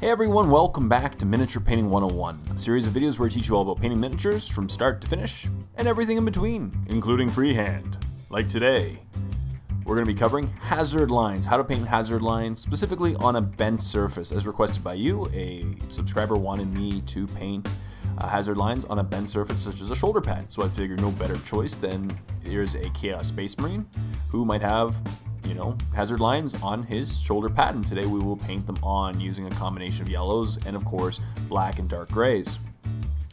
Hey everyone, welcome back to Miniature Painting 101, a series of videos where I teach you all about painting miniatures from start to finish, and everything in between, including freehand. Like today, we're going to be covering hazard lines, how to paint hazard lines, specifically on a bent surface, as requested by you. A subscriber wanted me to paint uh, hazard lines on a bent surface such as a shoulder pad, so I figured no better choice than here's a Chaos Space Marine who might have you know, hazard lines on his shoulder pattern. Today we will paint them on using a combination of yellows and of course black and dark grays.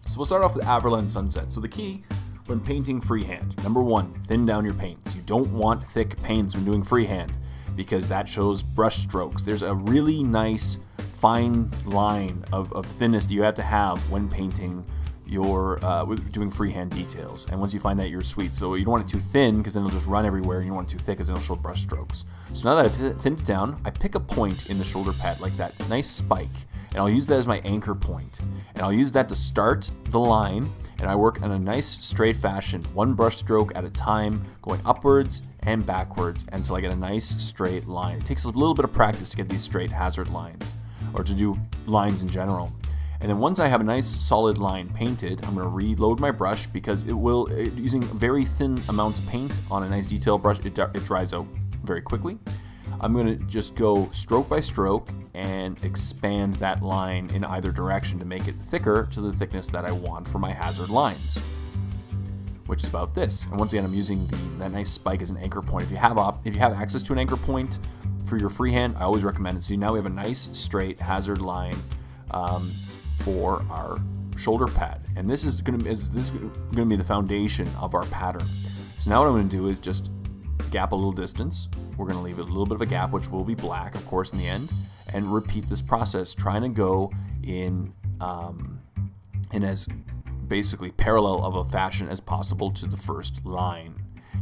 So we'll start off with Averland Sunset. So the key when painting freehand, number one, thin down your paints. You don't want thick paints when doing freehand because that shows brush strokes. There's a really nice fine line of, of thinness that you have to have when painting your uh, doing freehand details. And once you find that, you're sweet. So you don't want it too thin because then it'll just run everywhere. You don't want it too thick because then it'll show brush strokes. So now that I've thinned it down, I pick a point in the shoulder pad like that nice spike. And I'll use that as my anchor point. And I'll use that to start the line. And I work in a nice straight fashion, one brush stroke at a time, going upwards and backwards until I get a nice straight line. It takes a little bit of practice to get these straight hazard lines or to do lines in general. And then once I have a nice solid line painted, I'm to reload my brush because it will, it, using very thin amounts of paint on a nice detail brush, it, it dries out very quickly. I'm going to just go stroke by stroke and expand that line in either direction to make it thicker to the thickness that I want for my hazard lines, which is about this. And once again, I'm using the, that nice spike as an anchor point. If you have op, if you have access to an anchor point for your freehand, I always recommend it. So now we have a nice straight hazard line um, for our shoulder pad. And this is going to is this is going to be the foundation of our pattern. So now what I'm going to do is just gap a little distance. We're going to leave a little bit of a gap, which will be black, of course, in the end, and repeat this process, trying to go in um, in as basically parallel of a fashion as possible to the first line.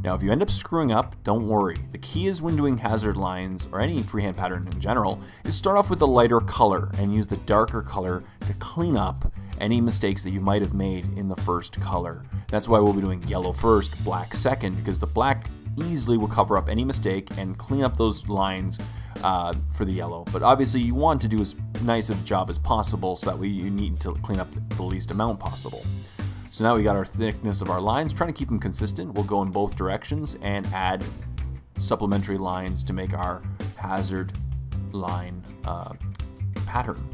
Now, if you end up screwing up, don't worry. The key is when doing hazard lines, or any freehand pattern in general, is start off with a lighter color and use the darker color to clean up any mistakes that you might have made in the first color. That's why we'll be doing yellow first, black second, because the black easily will cover up any mistake and clean up those lines uh, for the yellow. But obviously you want to do as nice of a job as possible so that way you need to clean up the least amount possible. So now we got our thickness of our lines, trying to keep them consistent. We'll go in both directions and add supplementary lines to make our hazard line uh, pattern.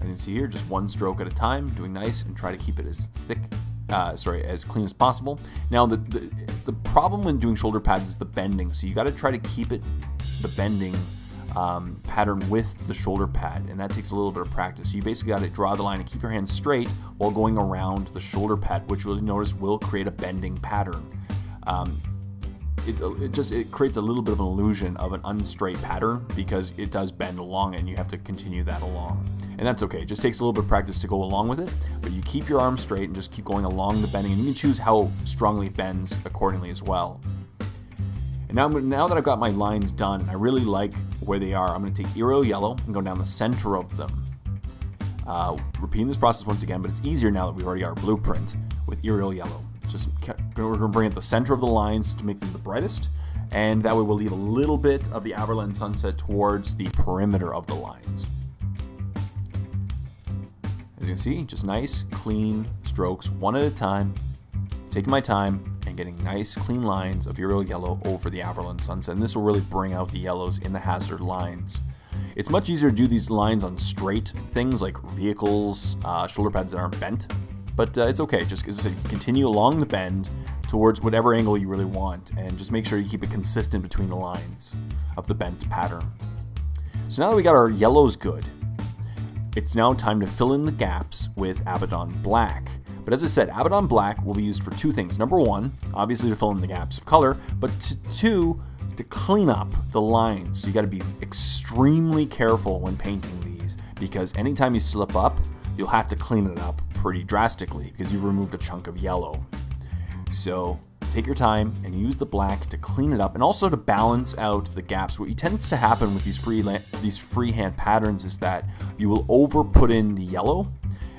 As you see here, just one stroke at a time, doing nice and try to keep it as thick, uh, sorry, as clean as possible. Now the, the, the problem when doing shoulder pads is the bending, so you got to try to keep it, the bending um, pattern with the shoulder pad, and that takes a little bit of practice. You basically got to draw the line and keep your hands straight while going around the shoulder pad, which you'll notice will create a bending pattern. Um, it, it, just it creates a little bit of an illusion of an unstraight pattern because it does bend along and you have to continue that along. And that's okay. It just takes a little bit of practice to go along with it, but you keep your arm straight and just keep going along the bending and you can choose how strongly it bends accordingly as well. And now, now that I've got my lines done, I really like where they are. I'm going to take Yriel Yellow and go down the center of them. Uh, repeating this process once again, but it's easier now that we've already got our blueprint with Yriel Yellow. Just we're going to bring it the center of the lines to make them the brightest, and that way we'll leave a little bit of the Averland Sunset towards the perimeter of the lines. As you can see, just nice, clean strokes, one at a time, taking my time, getting nice clean lines of Yriel Yellow over the Averland Sunset, and this will really bring out the yellows in the hazard lines. It's much easier to do these lines on straight things like vehicles, uh, shoulder pads that aren't bent, but uh, it's okay. Just as I said, continue along the bend towards whatever angle you really want, and just make sure you keep it consistent between the lines of the bent pattern. So now that we got our yellows good, it's now time to fill in the gaps with Abaddon Black. But as I said, Abaddon Black will be used for two things. Number one, obviously to fill in the gaps of color, but two, to clean up the lines. You got to be extremely careful when painting these because anytime you slip up, you'll have to clean it up pretty drastically because you've removed a chunk of yellow. So take your time and use the black to clean it up and also to balance out the gaps. What tends to happen with these free these freehand patterns is that you will over put in the yellow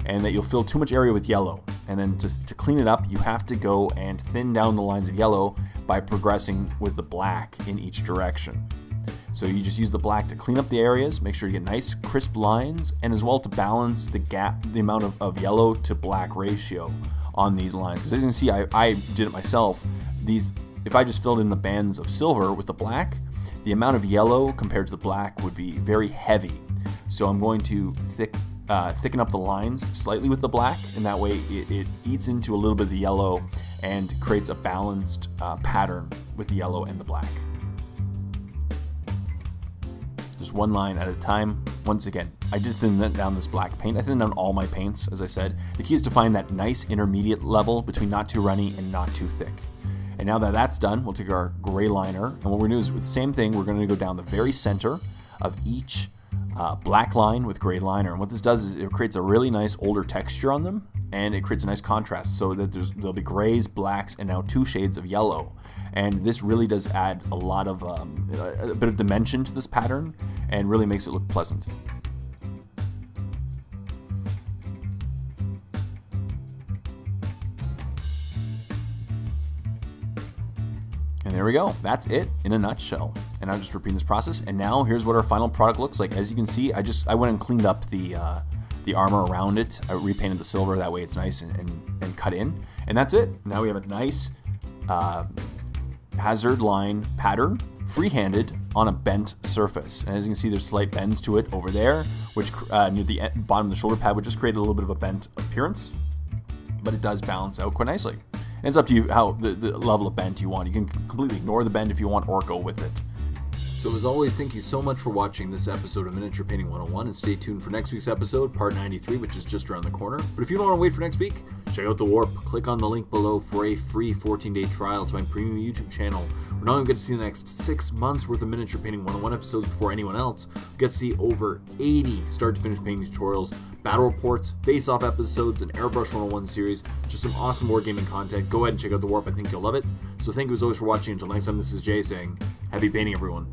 and that you'll fill too much area with yellow. And then to, to clean it up, you have to go and thin down the lines of yellow by progressing with the black in each direction. So you just use the black to clean up the areas, make sure you get nice crisp lines, and as well to balance the gap, the amount of, of yellow to black ratio on these lines. Because as you can see, I, I did it myself. These, if I just filled in the bands of silver with the black, the amount of yellow compared to the black would be very heavy. So I'm going to thick, uh, thicken up the lines slightly with the black, and that way it, it, eats into a little bit of the yellow and creates a balanced uh, pattern with the yellow and the black. Just one line at a time. Once again, I did thin down this black paint. I thinned down all my paints, as I said. The key is to find that nice intermediate level between not too runny and not too thick. And now that that's done, we'll take our gray liner, and what we're gonna do is with the same thing, we're gonna go down the very center of each uh, black line with gray liner. And what this does is it creates a really nice older texture on them, and it creates a nice contrast so that there'll be grays, blacks, and now two shades of yellow. And this really does add a lot of, um, a bit of dimension to this pattern, and really makes it look pleasant. And there we go. That's it in a nutshell. And I'm just repeating this process. And now here's what our final product looks like. As you can see, I just I went and cleaned up the uh, the armor around it. I repainted the silver. That way it's nice and, and, and cut in. And that's it. Now we have a nice uh, hazard line pattern free-handed on a bent surface. And as you can see, there's slight bends to it over there, which uh, near the bottom of the shoulder pad would just create a little bit of a bent appearance. But it does balance out quite nicely. And it's up to you how the, the level of bend you want. You can completely ignore the bend if you want or go with it. So as always, thank you so much for watching this episode of Miniature Painting 101 and stay tuned for next week's episode, part 93, which is just around the corner. But if you don't want to wait for next week, check out The Warp. Click on the link below for a free 14-day trial to my premium YouTube channel. We're not even going to get to see the next six months worth of Miniature Painting 101 episodes before anyone else. We get to see over 80 start-to-finish painting tutorials, battle reports, face-off episodes, and Airbrush 101 series. Just some awesome wargaming content. Go ahead and check out The Warp. I think you'll love it. So thank you as always for watching. Until next time, this is Jay saying, happy painting, everyone.